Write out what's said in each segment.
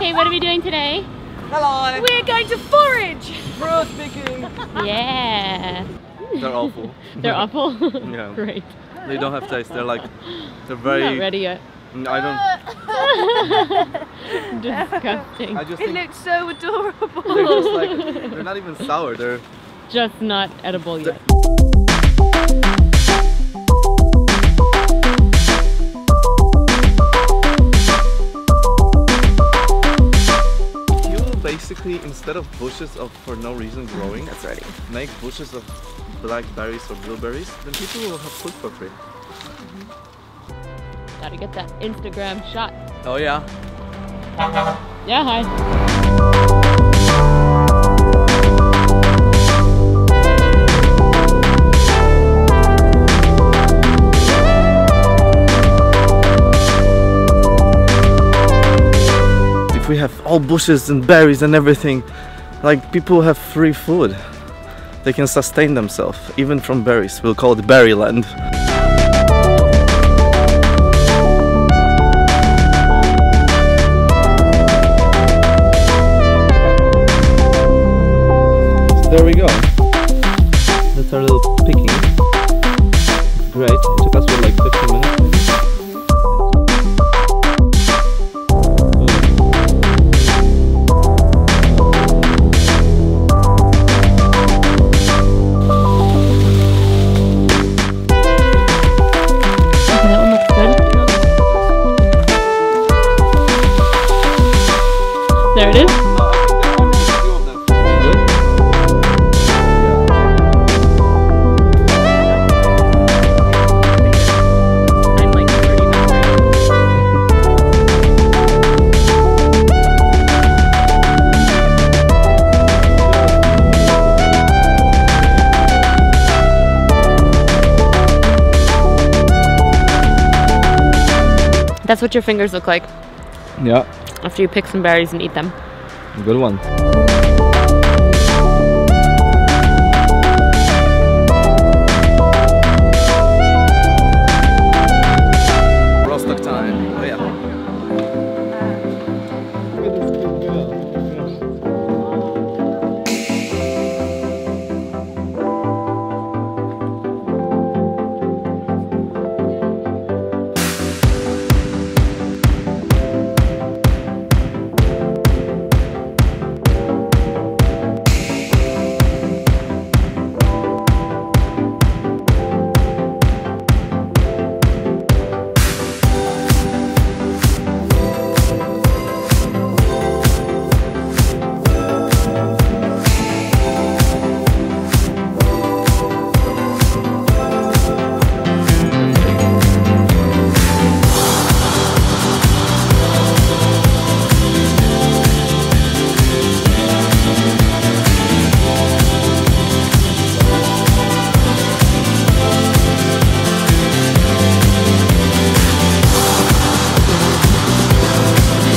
we doing today? Hello. We're going to forage. Bro speaking. Yeah. They're awful. They're awful. Yeah. Great. They don't have taste. They're like, they're I'm very. not ready yet. Mm, I don't. Disgusting. I just It looks so adorable. they're just like they're not even sour. They're Just not edible yet. Basically instead of bushes of for no reason growing, That's ready. make bushes of blackberries or blueberries. Then people will have food for free. Mm-hmm. Gotta get that Instagram shot. Oh yeah. Yeah, hi. Have all bushes and berries and everything, like people have free food. They can sustain themselves, even from berries. We'll call it berryland. There we go. That's our little picking. Great. It is. I'm like 30 minutes ready. That's what your fingers look like Yeah, after you pick some berries and eat them. good one.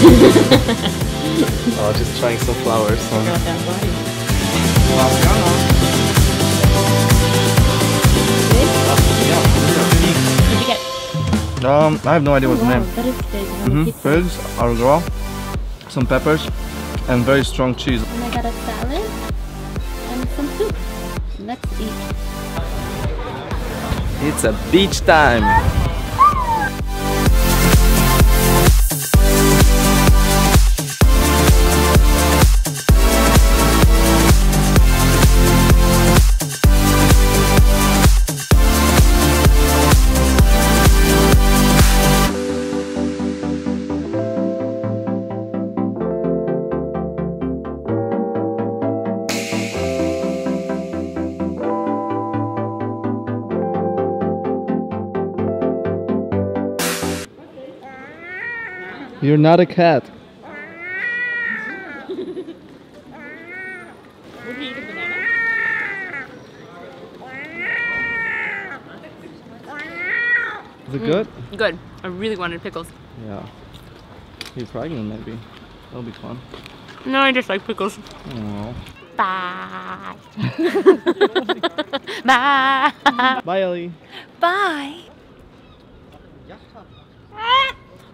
Oh, just trying some flowers. so- Got that body. What'd you get? Um, I have no idea what's the Wow, name. that is big. on Mm-hmm. pizza. Figs, arugula, some peppers, and very strong cheese. And I got a salad and some soup. Let's eat. It's a beach time. You're not a cat. Would he eat a banana? Is it good? Mm, good. I really wanted pickles. Yeah. You're pregnant, maybe. That'll be fun. No, I just like pickles. Aww. Bye. Bye. Bye, Ellie. Bye.